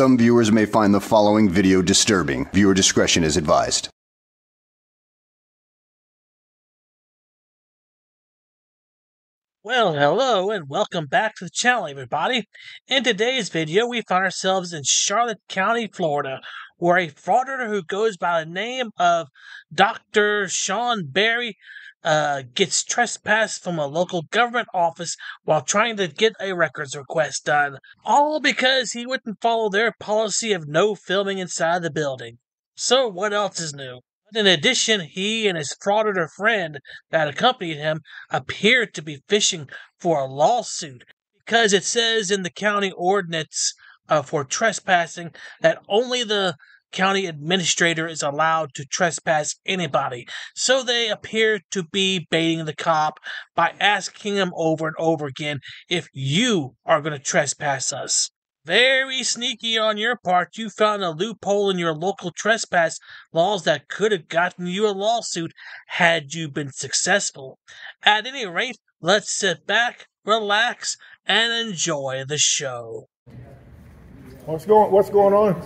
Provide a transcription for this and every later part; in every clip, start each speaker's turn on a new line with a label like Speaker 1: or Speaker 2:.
Speaker 1: Some viewers may find the following video disturbing. Viewer discretion is advised.
Speaker 2: Well, hello and welcome back to the channel, everybody. In today's video, we find ourselves in Charlotte County, Florida, where a frauditor who goes by the name of Dr. Sean Berry uh, gets trespassed from a local government office while trying to get a records request done, all because he wouldn't follow their policy of no filming inside the building. So, what else is new? In addition, he and his frauditor friend that accompanied him appeared to be fishing for a lawsuit because it says in the county ordinance uh, for trespassing that only the county administrator is allowed to trespass anybody. So they appear to be baiting the cop by asking him over and over again if you are going to trespass us. Very sneaky on your part. You found a loophole in your local trespass laws that could have gotten you a lawsuit had you been successful. At any rate, let's sit back, relax, and enjoy the show.
Speaker 3: What's going What's going on?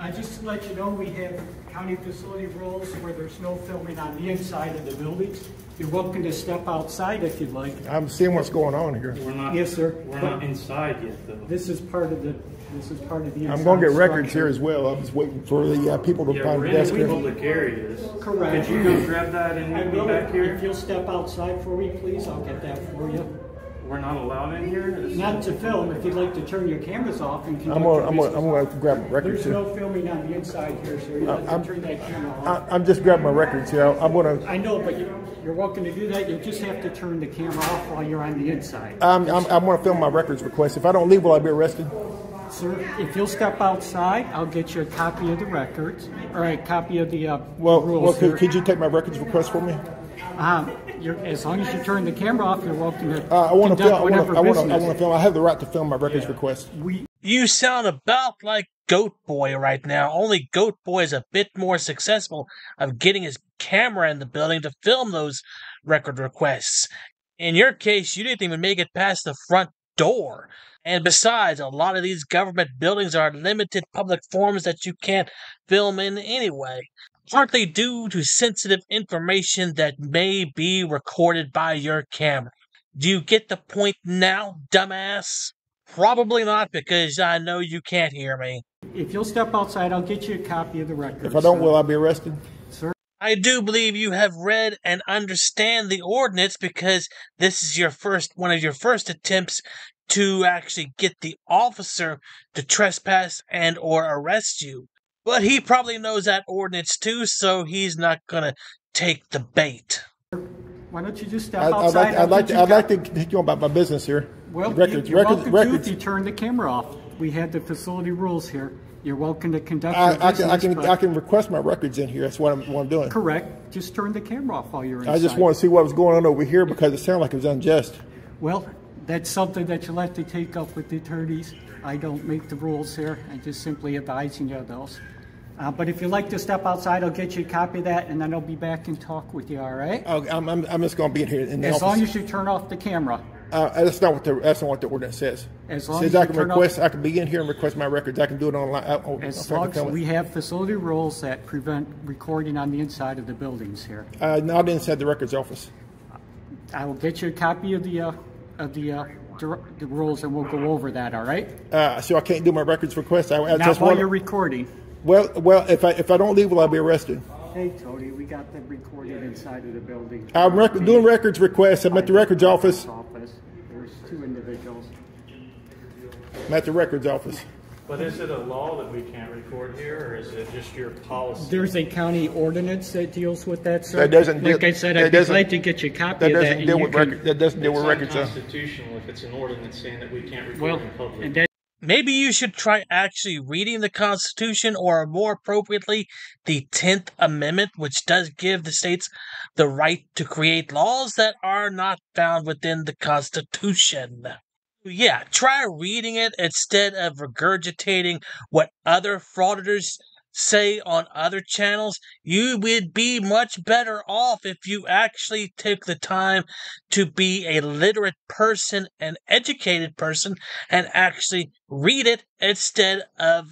Speaker 4: Uh, just to let you know, we have county facility rules where there's no filming on the inside of the buildings. You're welcome to step outside if you'd like.
Speaker 3: I'm seeing what's going on here.
Speaker 5: We're not.
Speaker 4: Yes, sir.
Speaker 5: We're not inside yet, though.
Speaker 4: This is part of the, this is part of the
Speaker 3: I'm going to get records here as well. I'm just waiting for the uh, people to
Speaker 5: Yeah,
Speaker 3: find
Speaker 5: we're
Speaker 3: the
Speaker 5: in
Speaker 3: desk
Speaker 5: the
Speaker 3: here.
Speaker 5: public areas.
Speaker 4: Correct.
Speaker 5: Could you go grab that and
Speaker 4: I
Speaker 5: meet me
Speaker 4: will,
Speaker 5: back
Speaker 4: if you'll step outside for me, please, I'll get that for you.
Speaker 5: We're not allowed in here? This-
Speaker 4: Not to film, if you'd like to turn your cameras off and conduct
Speaker 3: I'm
Speaker 4: your
Speaker 3: going. I'm going.
Speaker 4: business.
Speaker 3: I'm going to grab my records
Speaker 4: There's
Speaker 3: here.
Speaker 4: no filming on the inside here, sir. You'll
Speaker 3: Uh,
Speaker 4: have
Speaker 3: I'm-
Speaker 4: to turn that camera off.
Speaker 3: I'm just grabbing my records here. I'm going to.
Speaker 4: I know, but you- you're welcome to do that. You just have to turn the camera off while you're on the inside.
Speaker 3: I'm, I'm, I want to film my records request. If I don't leave, will I be arrested?
Speaker 4: Sir, if you'll step outside, I'll get you a copy of the records, or a copy of the uh,
Speaker 3: Well,
Speaker 4: rules.
Speaker 3: well, could,
Speaker 4: here.
Speaker 3: could you take my records request for me?
Speaker 4: Um, you're, as long as you turn the camera off, you're welcome to
Speaker 3: Uh, I want to film. I want
Speaker 4: whatever
Speaker 3: to. I want to. I want to film. I have the right to film my records request.
Speaker 4: We,
Speaker 2: You sound about like Goat Boy right now, only Goat Boy is a bit more successful of getting his camera in the building to film those record requests. In your case, you didn't even make it past the front door. And besides, a lot of these government buildings are limited public forums that you can't film in anyway, partly due to sensitive information that may be recorded by your camera. Do you get the point now, dumbass? Probably not, because I know you can't hear me.
Speaker 4: if you'll step outside, I'll get you a copy of the record.
Speaker 3: If I don't,
Speaker 4: sir.
Speaker 3: will I be arrested?
Speaker 4: Sir,
Speaker 2: I do believe you have read and understand the ordinance because this is your first one of your first attempts to actually get the officer to trespass and or arrest you. But he probably knows that ordinance too, so he's not gonna take the bait.
Speaker 4: why don't you just step
Speaker 3: I, I'd
Speaker 4: outside?
Speaker 3: like.
Speaker 4: I'll
Speaker 3: I'd like. To,
Speaker 4: you
Speaker 3: I'd like to get you about my business here.
Speaker 4: Well,
Speaker 3: records.
Speaker 4: you, are
Speaker 3: records.
Speaker 4: welcome
Speaker 3: records.
Speaker 4: to if you turn the camera off. We had the facility rules here. You're welcome to conduct
Speaker 3: I,
Speaker 4: your
Speaker 3: I can. I can.
Speaker 4: but-
Speaker 3: I can request my records in here. That's what I'm. What I'm doing.
Speaker 4: Correct. Just turn the camera off while you're inside.
Speaker 3: I just want to see what was going on over here because it sounded like it was unjust.
Speaker 4: Well, that's something that you'll have to take up with the attorneys. I don't make the rules here. I'm just simply advising you of those. Uh, but if you'd like to step outside, I'll get you a copy of that, and then I'll be back and talk with you. All right?
Speaker 3: Oh, I'm, I'm, I'm just going to be in here in
Speaker 4: As
Speaker 3: office.
Speaker 4: long as you turn off the camera.
Speaker 3: uh, that's not what the that's not what the ordinance says.
Speaker 4: As long
Speaker 3: says
Speaker 4: as
Speaker 3: I can
Speaker 4: turn off-
Speaker 3: request. I can be in here and request my records. I can do it online. I, oh,
Speaker 4: As long as we have facility rules that prevent recording on the inside of the buildings here.
Speaker 3: Uh, not inside the records office.
Speaker 4: I will get you a copy of the uh, of the uh, the rules, and we'll go over that. All right?
Speaker 3: Uh, so I can't do my records request. I, I
Speaker 4: Not
Speaker 3: just
Speaker 4: while you're recording.
Speaker 3: Well, well, if I if I don't leave, will I be arrested?
Speaker 4: Hey, Tony, we got them recorded inside of the building.
Speaker 3: I'm rec- doing records requests. I'm at the records office.
Speaker 4: Office. There's two individuals.
Speaker 3: I'm at the records office.
Speaker 5: But is it a law that we can't record here, or is it just your policy?
Speaker 4: There's a county ordinance that deals with that, sir.
Speaker 3: That doesn't
Speaker 4: Like
Speaker 3: deal-
Speaker 4: I said,
Speaker 3: that
Speaker 4: I'd be
Speaker 3: doesn't-
Speaker 4: glad to get you a copy
Speaker 3: That
Speaker 4: of that.
Speaker 3: doesn't
Speaker 4: and
Speaker 3: deal
Speaker 4: you
Speaker 3: with
Speaker 4: can-
Speaker 3: record. That doesn't deal
Speaker 5: It's
Speaker 3: with records. uh,
Speaker 5: unconstitutional if it's an ordinance saying that we can't record
Speaker 4: Well,
Speaker 5: in public.
Speaker 4: and that,
Speaker 2: Maybe you should try actually reading the Constitution, or more appropriately, the 10th Amendment, which does give the states the right to create laws that are not found within the Constitution. Yeah, try reading it instead of regurgitating what other frauditors say on other channels, you would be much better off if you actually took the time to be a literate person, an educated person, and actually read it instead of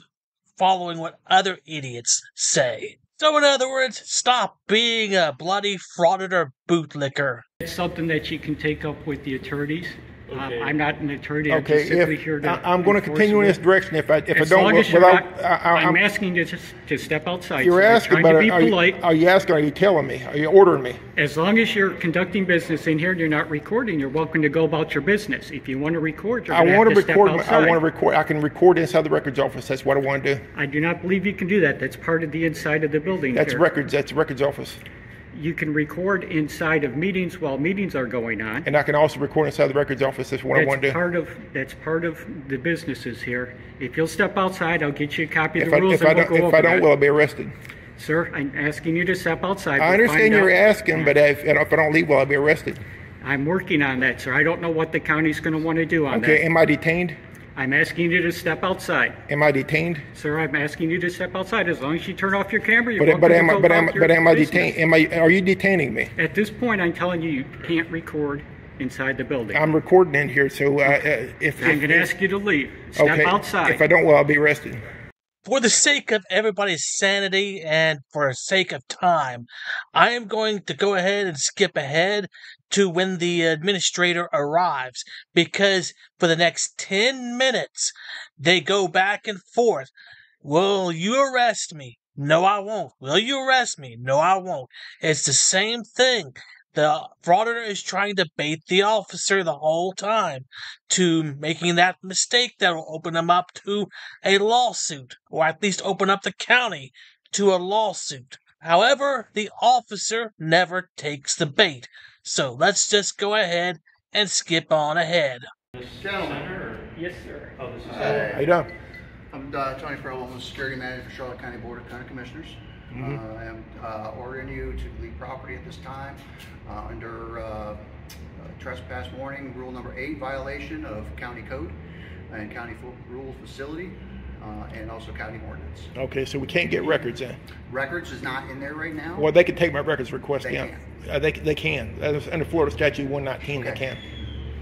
Speaker 2: following what other idiots say. So, in other words, stop being a bloody frauditor bootlicker.
Speaker 4: It's something that you can take up with the attorneys. Uh,
Speaker 5: Okay.
Speaker 4: I'm not an attorney. I'm
Speaker 3: Okay,
Speaker 4: just simply
Speaker 3: if,
Speaker 4: here to.
Speaker 3: I- I'm going to continue in this direction. If I, if I
Speaker 4: As
Speaker 3: don't,
Speaker 4: long as you're
Speaker 3: without,
Speaker 4: not,
Speaker 3: I, I,
Speaker 4: I'm
Speaker 3: I'm,
Speaker 4: asking you to, to step outside.
Speaker 3: you're
Speaker 4: sir. I'm
Speaker 3: asking, but
Speaker 4: to be
Speaker 3: are you, are you asking, are you telling me? Are you ordering me?
Speaker 4: As long as you're conducting business in here and you're not recording, you're welcome to go about your business. If you want to record, you're
Speaker 3: I want to
Speaker 4: to
Speaker 3: record, my- I want to record, I can record inside the records office. That's what I want to do.
Speaker 4: I do not believe you can do that. That's part of the inside of the building
Speaker 3: That's
Speaker 4: here.
Speaker 3: records, that's the records office.
Speaker 4: You can record inside of meetings while meetings are going on.
Speaker 3: And I can also record inside the records office. That's what I want to
Speaker 4: That's part of, that's part of the businesses here. If you'll step outside, I'll get you a copy of
Speaker 3: If
Speaker 4: the
Speaker 3: I,
Speaker 4: rules
Speaker 3: if
Speaker 4: and
Speaker 3: I
Speaker 4: we'll
Speaker 3: don't,
Speaker 4: go
Speaker 3: if I don't,
Speaker 4: that.
Speaker 3: will I be arrested?
Speaker 4: Sir, I'm asking you to step outside.
Speaker 3: I
Speaker 4: We'll
Speaker 3: understand you're
Speaker 4: out.
Speaker 3: asking, but if, if I don't leave, will I be arrested?
Speaker 4: I'm working on that, sir. I don't know what the county's gonna wanna do on
Speaker 3: Okay,
Speaker 4: that.
Speaker 3: am I detained?
Speaker 4: I'm asking you to step outside.
Speaker 3: Am I detained?
Speaker 4: Sir, I'm asking you to step outside. As long as you turn off your camera, you're
Speaker 3: But,
Speaker 4: welcome
Speaker 3: but am I,
Speaker 4: go
Speaker 3: but am, but am I detained? Am I, are you detaining me?
Speaker 4: At this point, I'm telling you, you can't record inside the building. I'm,
Speaker 3: I'm recording in here, so, uh, uh, if. if-
Speaker 4: gonna ask you to leave. Step
Speaker 3: Okay,
Speaker 4: outside.
Speaker 3: If I don't, well, I'll be arrested?
Speaker 2: For the sake of everybody's sanity and for the sake of time, I am going to go ahead and skip ahead to when the administrator arrives because for the next 10 minutes, they go back and forth. Will you arrest me? No, I won't. Will you arrest me? No, I won't. It's the same thing. The frauditor is trying to bait the officer the whole time to making that mistake that will open him up to a lawsuit, or at least open up the county to a lawsuit. However, the officer never takes the bait. So let's just go ahead and skip on ahead.
Speaker 5: Center
Speaker 4: Yes, sir.
Speaker 5: oh, this is.
Speaker 3: How you doing?
Speaker 6: I'm uh, Tony Farrell, I'm the security manager for Charlotte County Board of County Commissioners. Uh, I'm uh, ordering you to leave property at this time uh, under uh, uh, trespass warning, rule number eight, violation of county code and county fo- rule facility, uh, and also county ordinance.
Speaker 3: Okay, so we can't get records in.
Speaker 6: Records is not in there right now.
Speaker 3: Well, they can take my records request
Speaker 6: They
Speaker 3: down. Uh, they, they can. Under Florida statute one nineteen, they
Speaker 6: Okay.
Speaker 3: can.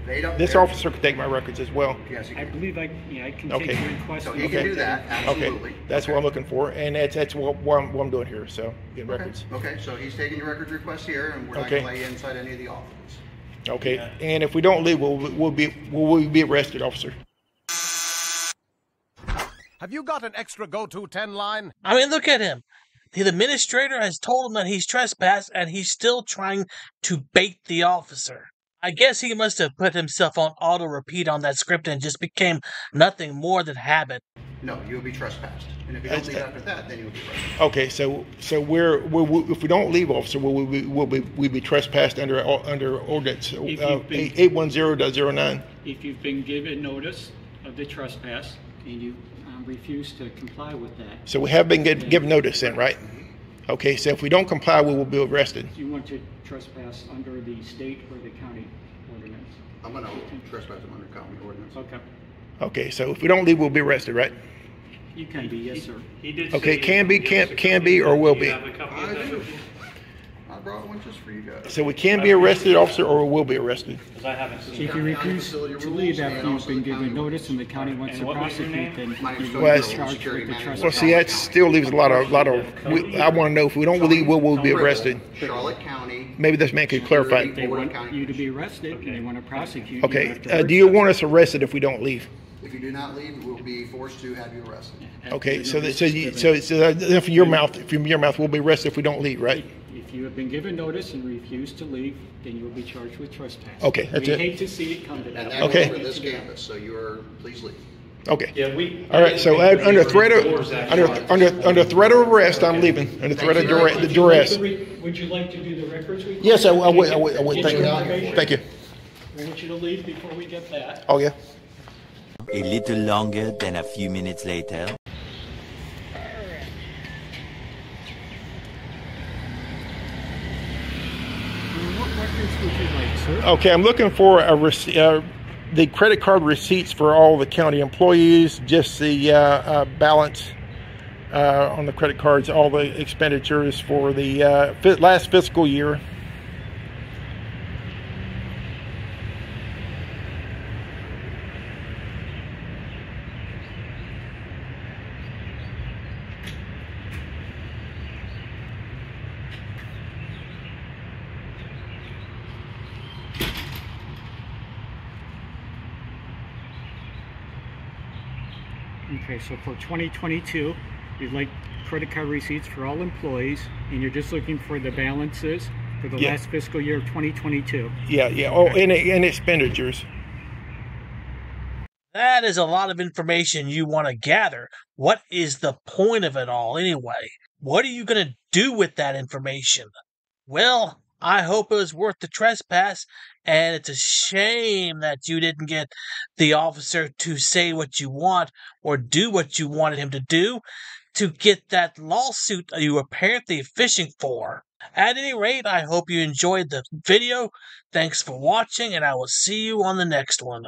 Speaker 6: They don't.
Speaker 3: This
Speaker 6: they're-
Speaker 3: officer can take my records as well.
Speaker 6: Yes, he
Speaker 4: I
Speaker 6: can.
Speaker 4: believe I, yeah, I can
Speaker 3: Okay.
Speaker 4: take your request.
Speaker 6: So
Speaker 4: and
Speaker 6: he can do that, absolutely.
Speaker 3: Okay, that's what I'm looking for, and that's, that's what, what I'm, what I'm doing here, so, get
Speaker 6: Okay.
Speaker 3: records.
Speaker 6: Okay, so he's taking your records request here, and we're not
Speaker 3: Okay.
Speaker 6: gonna let you inside any of the offices.
Speaker 3: Okay, and if we don't leave, we'll, we'll be, will we be arrested, officer?
Speaker 7: Have you got an extra go-to 10 line?
Speaker 2: I mean, look at him. The administrator has told him that he's trespassed, and he's still trying to bait the officer. I guess he must have put himself on auto repeat on that script and just became nothing more than habit.
Speaker 6: No, you'll be trespassed, and if you don't leave after that, then you'll be arrested.
Speaker 3: Okay, so, so we're, we we- if we don't leave, officer, will we, be- will we, we be trespassed under, under ordinance, uh,
Speaker 4: If you've been-
Speaker 3: eight one zero dot zero nine?
Speaker 4: If you've been given notice of the trespass and you um, refuse to comply with that,
Speaker 3: So we have been given, given notice then, right? Okay, so if we don't comply, we will be arrested.
Speaker 4: you want to trespass under the state or the county ordinance.
Speaker 6: I'm gonna trespass them under county ordinance.
Speaker 4: Okay.
Speaker 3: Okay, so if we don't leave, we'll be arrested, right?
Speaker 4: You can be, yes, sir.
Speaker 5: He did
Speaker 3: Okay,
Speaker 5: say
Speaker 3: can be,
Speaker 5: he'd
Speaker 3: can-
Speaker 5: us
Speaker 3: can be, or will
Speaker 5: Do you
Speaker 3: be.
Speaker 5: have a copy of
Speaker 6: I
Speaker 5: that
Speaker 6: do.
Speaker 5: with you?
Speaker 6: I just for you guys.
Speaker 3: So we can be arrested, officer, or we'll be arrested?
Speaker 5: 'Cause I haven't seen
Speaker 4: If you
Speaker 6: County
Speaker 4: refuse to leave after you've been given notice and the county wants
Speaker 5: And
Speaker 4: to
Speaker 5: what was your
Speaker 4: prosecute,
Speaker 5: name?
Speaker 4: then
Speaker 6: My name's
Speaker 4: you'll
Speaker 3: Well,
Speaker 4: be
Speaker 3: it's-
Speaker 4: charged with the
Speaker 6: manager.
Speaker 3: Well,
Speaker 4: trespass.
Speaker 3: see, that still leaves a lot of, lot of, we, I wanna know, if we don't leave, will we be arrested?
Speaker 6: Charlotte County.
Speaker 3: Maybe this man could clarify.
Speaker 4: They want you to be arrested and they want to prosecute you.
Speaker 3: Okay,
Speaker 4: have
Speaker 3: uh, do you want us arrested if we don't leave?
Speaker 6: If you do not leave, we'll be forced to have you arrested.
Speaker 3: Okay, so that, so you, so, so that- from your mouth, from your mouth, we'll be arrested if we don't leave, right?
Speaker 4: If you have been given notice and refuse to leave, then you'll be charged with trespass.
Speaker 3: Okay, that's
Speaker 4: We
Speaker 3: it.
Speaker 4: hate to see it come to
Speaker 6: And
Speaker 4: that.
Speaker 6: that's
Speaker 3: Okay.
Speaker 6: over this campus, so you are, please leave.
Speaker 3: Okay.
Speaker 5: Yeah, we.
Speaker 3: All right, so uh, under threat of, under, under, under threat of arrest, I'm leaving, under threat of dura-
Speaker 4: Would like
Speaker 3: duress.
Speaker 4: re- Would you like to do the records request?
Speaker 3: Yes, I, I would, I would, I would,
Speaker 4: Get
Speaker 3: thank you, thank you.
Speaker 4: I want you to leave before we get that.
Speaker 3: Oh, yeah?
Speaker 8: A little longer than a few minutes later.
Speaker 3: Okay, I'm looking for a, uh, the credit card receipts for all the county employees, just the, uh, uh, balance uh, on the credit cards all the expenditures for the uh, last fiscal year.
Speaker 4: Okay, so for 2022, you'd like credit card receipts for all employees, and you're just looking for the balances for the
Speaker 3: Yeah.
Speaker 4: last fiscal year of 2022.
Speaker 3: Yeah, yeah. Oh, and, and expenditures.
Speaker 2: That is a lot of information you want to gather. What is the point of it all anyway? What are you going to do with that information? Well, I hope it was worth the trespass, and it's a shame that you didn't get the officer to say what you want or do what you wanted him to do to get that lawsuit you were apparently fishing for. At any rate, I hope you enjoyed the video. Thanks for watching, and I will see you on the next one.